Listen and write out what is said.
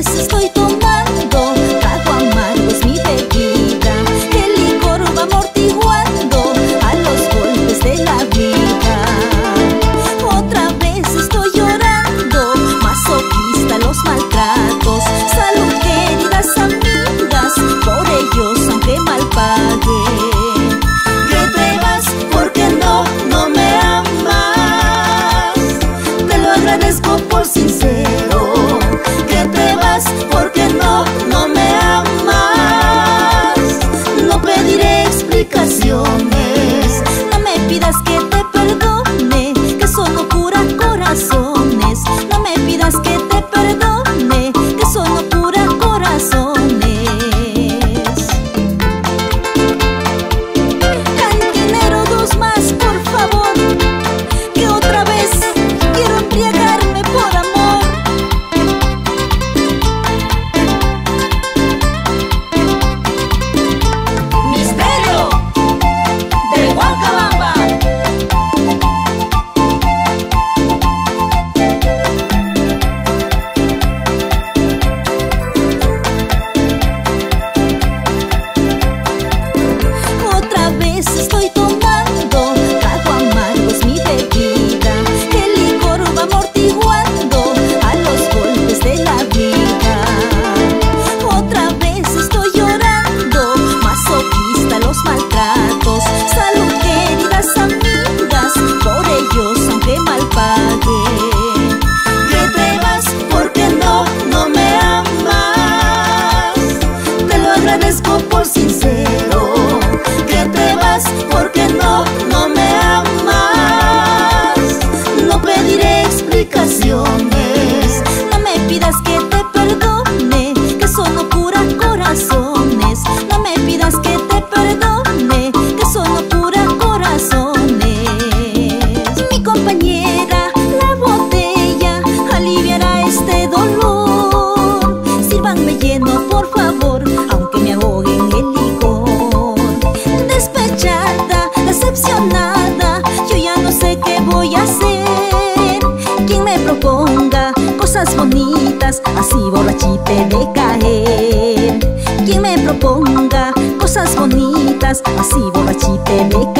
This is ponga cosas bonitas, así borrachite de caer. Quien me proponga cosas bonitas, así borrachite de caer.